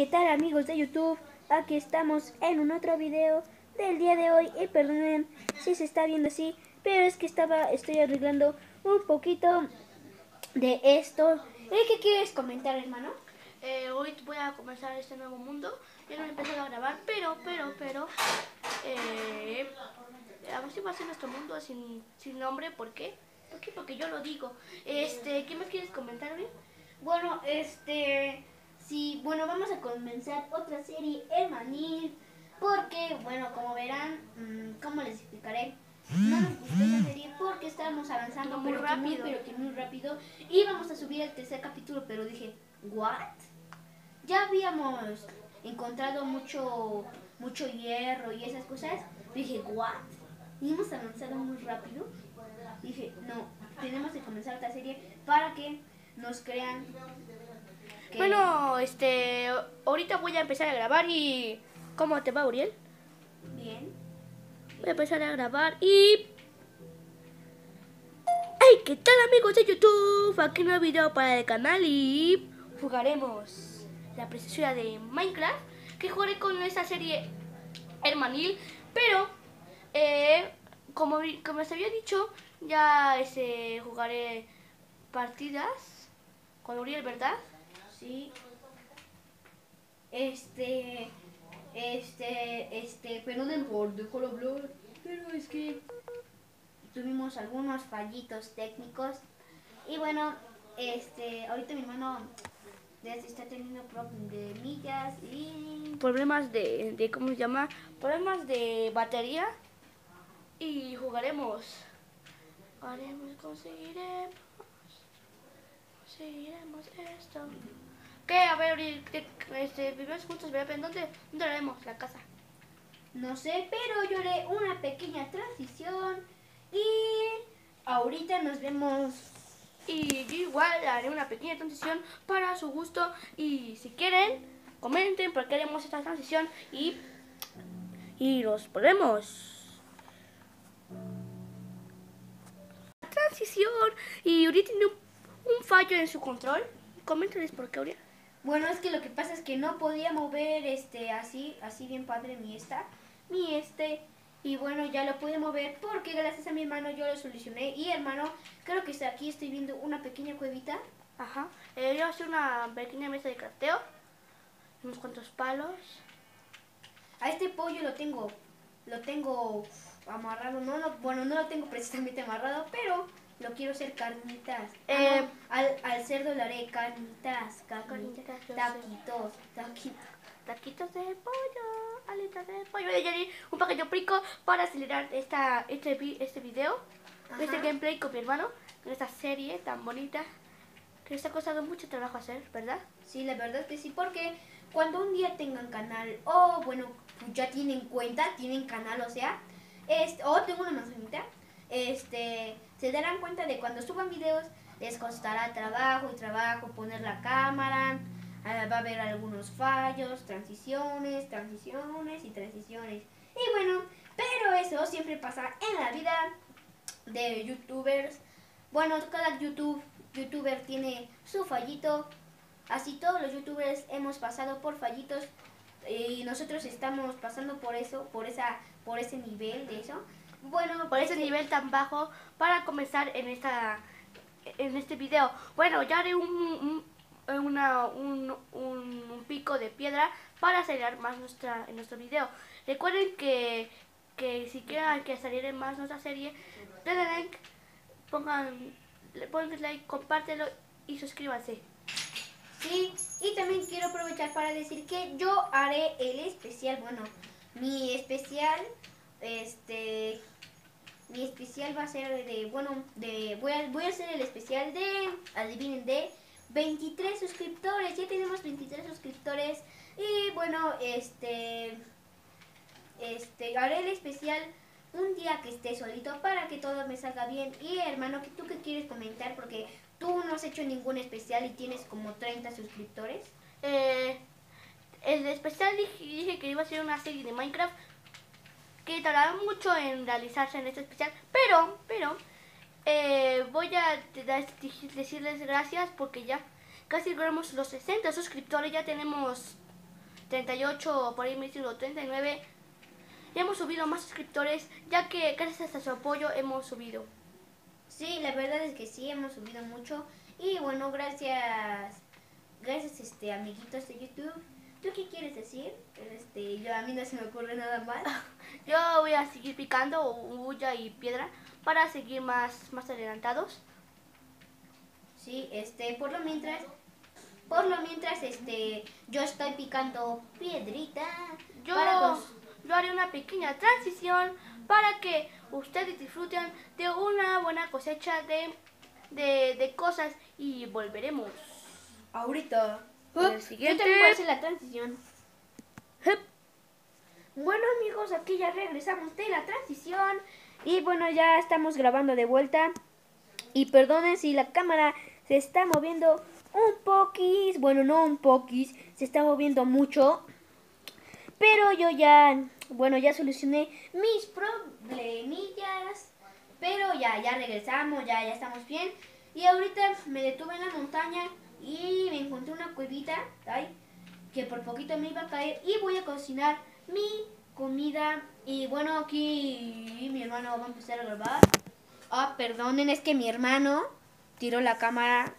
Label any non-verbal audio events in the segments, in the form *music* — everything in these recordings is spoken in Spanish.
¿qué tal amigos de YouTube? Aquí estamos en un otro video del día de hoy y perdonen si se está viendo así, pero es que estaba, estoy arreglando un poquito de esto. ¿Y qué quieres comentar, hermano? Eh, hoy voy a comenzar este nuevo mundo. Ya no he empezado a grabar, pero, pero, pero, eh, así va a ser nuestro mundo sin, sin nombre. ¿Por qué? ¿Por qué? Porque yo lo digo. Este, ¿qué más quieres comentar, hoy? Bueno, este, sí, bueno, vamos a comenzar otra serie hermanil, porque, bueno, como verán, mm, ¿cómo les explicaré? No nos gustó esa serie porque estábamos avanzando muy pero que rápido. pero que muy rápido. Y íbamos a subir el tercer capítulo, pero dije, ¿what? Ya habíamos encontrado mucho, mucho hierro y esas cosas. Dije, ¿what? Y hemos avanzado muy rápido. Dije, no, tenemos que comenzar otra serie para que nos crean. Que- Bueno, este, ahorita voy a empezar a grabar y... ¿Cómo te va, Uriel? Bien. Voy a empezar a grabar y... ¡Hey! ¿Qué tal amigos de YouTube? Aquí un nuevo video para el canal y jugaremos la preciosidad de Minecraft que jugaré con esta serie hermanil, pero eh, como, como les había dicho, ya este, jugaré partidas con Uriel, ¿verdad? Sí. Este. Este. Este. Perdonen por dejar hablar. Pero es que. Tuvimos algunos fallitos técnicos. Y bueno, este. Ahorita mi hermano. está teniendo problemillas y. Problemas de, de, ¿cómo se llama? Problemas de batería y jugaremos. Haremos, conseguiremos. Conseguiremos esto. ¿Qué? A ver, Uriel, ¿qué- este, vivimos juntos, ¿verdad? ¿En ¿Dónde, ¿Dónde lo haremos? La casa. No sé, pero yo haré una pequeña transición. Y. Ahorita nos vemos. Y yo igual haré una pequeña transición para su gusto. Y si quieren, comenten por qué haremos esta transición. Y, y los ponemos. Transición. Y Uri tiene un, fallo en su control. Coméntales por qué, Uri. Bueno, es que lo que pasa es que no podía mover este así, así bien padre mi esta, mi este. Y bueno, ya lo pude mover porque gracias a mi hermano yo lo solucioné. Y hermano, creo que está aquí estoy viendo una pequeña cuevita. Ajá. Eh, yo hacer una pequeña mesa de crafteo. Unos cuantos palos. A este pollo lo tengo, lo tengo amarrado. No, no, bueno, no lo tengo *laughs* precisamente amarrado, pero lo quiero hacer carnitas. Ah, Eh, no, al, al cerdo le haré carnitas, carnitas, taquitos, taquitos. taquitos de pollo, alitas de pollo. Voy a un pequeño pico para acelerar esta, este, este video, Ajá. este gameplay con mi hermano, con esta serie tan bonita que les ha costado mucho trabajo hacer, ¿verdad? Sí, la verdad que sí, porque cuando un día tengan canal, o bueno, pues ya tienen cuenta, tienen canal, o sea, o tengo una manzanita, este, se darán cuenta de cuando suban videos, les costará trabajo y trabajo poner la cámara, ah, va a haber algunos fallos, transiciones, transiciones y transiciones. Y bueno, pero eso siempre pasa en la vida de youtubers. Bueno, cada YouTube, youtuber tiene su fallito. Así todos los youtubers hemos pasado por fallitos y nosotros estamos pasando por eso, por esa, por ese nivel de eso. Bueno, Por ese nivel tan bajo para comenzar en esta en este video. Bueno, ya haré un, un, una- un, un- pico de piedra para acelerar más nuestra, en nuestro video. Recuerden que, que si quieren que acelere más nuestra serie, denle like, pongan, pongan like, compártelo y suscríbanse. Sí, y también quiero aprovechar para decir que yo haré el especial, bueno, mi especial, este, mi especial va a ser de, bueno, de, voy a, voy a hacer el especial de, adivinen, de 23 suscriptores, ya tenemos 23 suscriptores y bueno, este, este, haré el especial un día que esté solito para que todo me salga bien y hermano, ¿tú qué quieres comentar? Porque tú no has hecho ningún especial y tienes como 30 suscriptores. Eh, el especial dije, dije que iba a ser una serie de Minecraft que tardará mucho en realizarse en este especial, pero, pero, eh, voy a decirles gracias porque ya casi logramos los 60 suscriptores, ya tenemos 38 por ahí me dicen 39. Ya hemos subido más suscriptores, ya que gracias a su apoyo hemos subido. Sí, la verdad es que sí, hemos subido mucho. Y bueno, gracias, gracias este amiguitos de YouTube. ¿Tú qué quieres decir? Este, yo a mí no se me ocurre nada más. *laughs* Yo voy a seguir picando huya y piedra para seguir más, más adelantados. Sí, este, por lo mientras, por lo mientras, este, yo estoy picando piedrita. Yo, para yo haré una pequeña transición para que ustedes disfruten de una buena cosecha de, de, de cosas y volveremos. ahorita. El siguiente. Yo también voy a hacer la transición. Bueno amigos, aquí ya regresamos de la transición y bueno, ya estamos grabando de vuelta. Y perdonen si la cámara se está moviendo un poquis, bueno, no un poquis, se está moviendo mucho. Pero yo ya, bueno, ya solucioné mis problemillas. Pero ya, ya regresamos, ya, ya estamos bien. Y ahorita me detuve en la montaña y me encontré una cuevita, ay, que por poquito me iba a caer. Y voy a cocinar mi comida. Y bueno, aquí mi hermano va a empezar a grabar. Ah, perdonen, es que mi hermano tiró la cámara.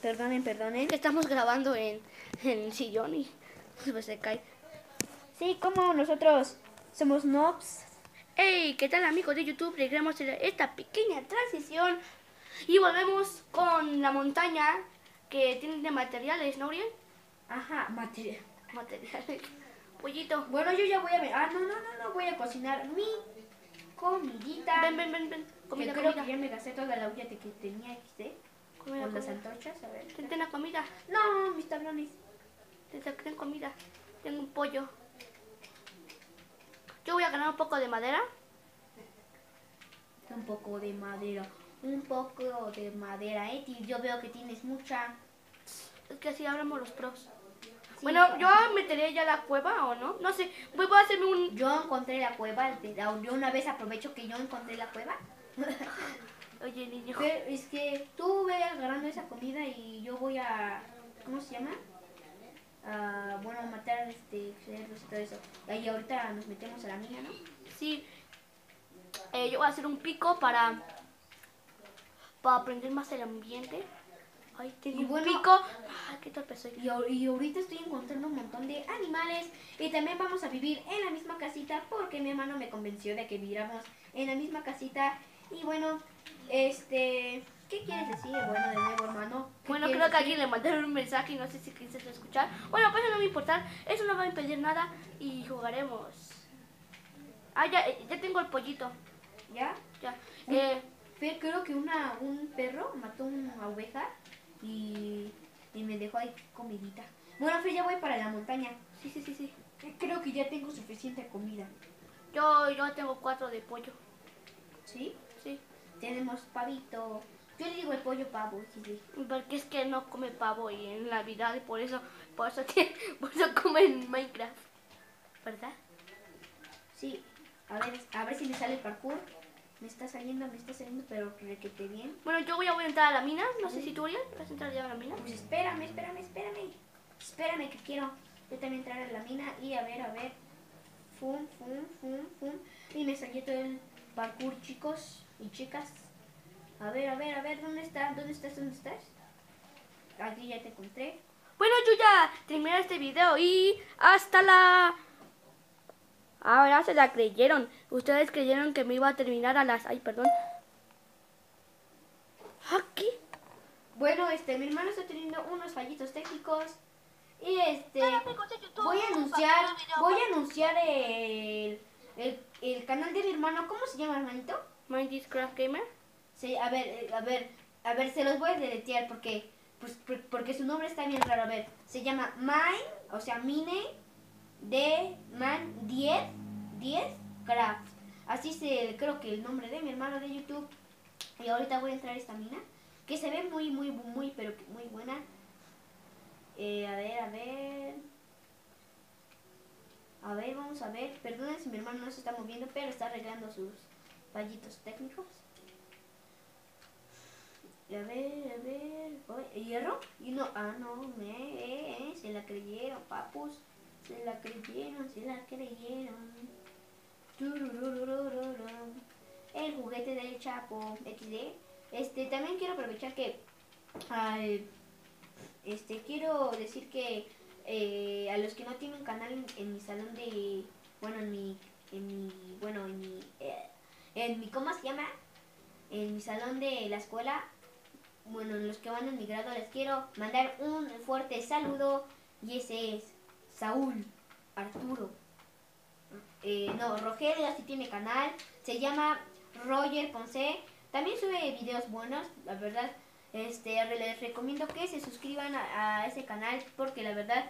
Perdonen, perdonen. Estamos grabando en, en el sillón y *laughs* pues se cae. Sí, como nosotros somos nobs. Hey, ¿qué tal amigos de YouTube? Regresamos esta pequeña transición y volvemos con la montaña que tiene de materiales, ¿no, Uriel? Ajá, material. Materiales. Pollito. Bueno, yo ya voy a ver. Ah, no, no, no, no. Voy a cocinar mi comidita. Ven, ven, ven, ven. que Comida, creo comida. que ya me gasté toda la olla que tenía XD. Comida, Con las antorchas, a ver. La comida. No, mis tablones. Ten comida. Tengo un pollo. Yo voy a ganar un poco de madera. Un poco de madera. Un poco de madera, eh. Y Yo veo que tienes mucha. Es que así hablamos los pros. Sí, bueno, yo meteré ya la cueva o no. No sé. Voy, a hacerme un. Yo encontré la cueva. Yo una vez aprovecho que yo encontré la cueva. *laughs* Oye, niño. Pero es que tú ve agarrando esa comida y yo voy a. ¿Cómo se llama? Bueno, a matar este cerdos y todo eso. Y ahorita nos metemos a la mina, ¿no? Sí. Eh, yo voy a hacer un pico para. Para aprender más el ambiente. Ay, Y bueno- pico. Ay, qué torpe soy. Y, y ahorita estoy encontrando un montón de animales y también vamos a vivir en la misma casita porque mi hermano me convenció de que viviéramos en la misma casita. Y bueno, este, ¿qué quieres decir? Bueno, de nuevo, hermano. ¿Qué Bueno, creo que decir? alguien le mandaron un mensaje y no sé si quise escuchar. Bueno, pues no me importa. Eso no va a impedir nada y jugaremos. Ah, ya, eh, ya tengo el pollito. ¿Ya? Ya. Eh, Creo que una, un perro mató una oveja y, y me dejó ahí comidita. Bueno, Fe, ya voy para la montaña. sí, sí, sí, sí. Creo que ya tengo suficiente comida. Yo, yo tengo cuatro de pollo. ¿Sí? Sí. Tenemos pavito. Yo le digo el pollo pavo, sí, sí. Porque es que no come pavo y en Navidad y por eso, por eso, tiene- *laughs* por eso come en Minecraft. ¿Verdad? Sí, a ver, a ver si me sale el parkour. Me está saliendo, me está saliendo, pero requete bien. Bueno, yo voy a, voy a entrar a la mina. No sé si tú, Uriel, vas a entrar ya a la mina. Pues espérame, espérame, espérame. Espérame que quiero yo también entrar a la mina y a ver, a ver. Fum, fum, fum, fum. Y me salió todo el parkour, chicos y chicas. A ver, a ver, a ver, ¿dónde estás? ¿Dónde estás? ¿Dónde estás? Aquí ya te encontré. Bueno, yo ya terminé este video y hasta la... Ahora se la creyeron. Ustedes creyeron que me iba a terminar a las... Ay, perdón. Aquí. Bueno, este, mi hermano está teniendo unos fallitos técnicos. Y este, voy a anunciar, voy a anunciar el, el, el canal de mi hermano. ¿Cómo se llama, hermanito? Minecraft Gamer. Sí, a ver, eh, a ver, a ver, se los voy a deletear porque, pues, por- porque su nombre está bien raro. A ver, se llama Mine, o sea, Mine de Man 10, 10 Craft. Así se, creo que el nombre de mi hermano de YouTube. Y ahorita voy a entrar a esta mina, que se ve muy, muy, muy, pero muy buena. Eh, a ver, a ver. A ver, vamos a ver. Perdonen si mi hermano no se está moviendo, pero está arreglando sus fallitos técnicos. A ver, a ver. ¿Hierro? Y no, ah, no, me, eh, eh, se la creyeron, papus. Se la creyeron, se la creyeron. El juguete del Chapo XD. Este, también quiero aprovechar que este quiero decir que eh, a los que no tienen canal en, mi salón de bueno en mi en mi bueno en mi eh, en mi cómo se llama en mi salón de la escuela bueno en los que van en mi grado les quiero mandar un fuerte saludo y ese es Saúl Arturo. Eh, no Rogelio sí tiene canal se llama Roger Ponce también sube videos buenos la verdad este les recomiendo que se suscriban a, ese canal porque la verdad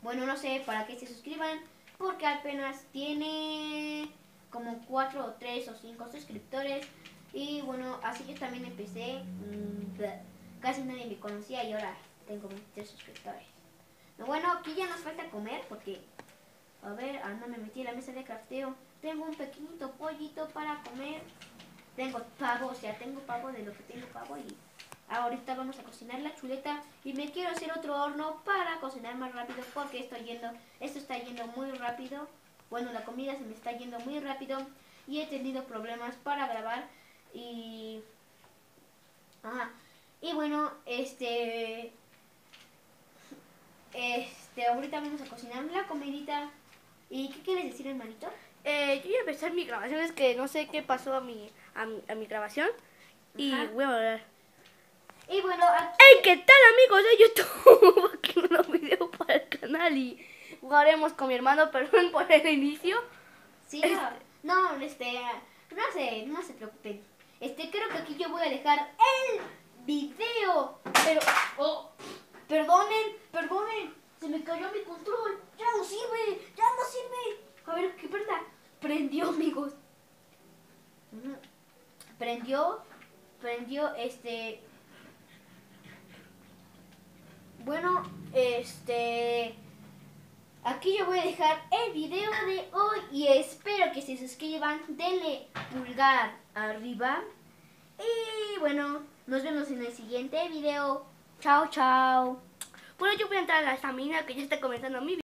bueno no sé para qué se suscriban porque apenas tiene como 4 o 3 o 5 suscriptores. Y bueno así yo también empecé mm, casi nadie me conocía y ahora tengo 23 suscriptores No, bueno aquí ya nos falta comer porque a ver ah no me metí en la mesa de crafteo tengo un pequeñito pollito para comer tengo pavo, o sea, tengo pavo de lo que tengo pavo y ahorita vamos a cocinar la chuleta y me quiero hacer otro horno para cocinar más rápido porque estoy yendo, esto está yendo muy rápido. Bueno, la comida se me está yendo muy rápido y he tenido problemas para grabar y ajá. Y bueno, este este ahorita vamos a cocinar la comidita. ¿Y qué quieres decir, hermanito? Eh, yo iba a empezar mi grabación, es que no sé qué pasó a mi, a mi, a mi grabación. Y Ajá. voy a hablar. Y bueno, aquí ¡Hey! ¿Qué tal amigos de YouTube? *laughs* Aquí un nuevo video para el canal y jugaremos con mi hermano, perdón por el inicio. Sí, no, no, este, no se, no se preocupen. Este, creo que aquí yo voy a dejar el video. Pero, oh, perdonen, perdonen, se me cayó mi control. Ya no sirve, ya no sirve. A ver, ¿qué verdad? Prendió, amigos. Prendió, prendió, este. Bueno, este. Aquí yo voy a dejar el video de hoy y espero que se suscriban, denle pulgar arriba. Y bueno, nos vemos en el siguiente video. Chao, chao. Bueno, yo voy a entrar a la estamina que ya está comenzando mi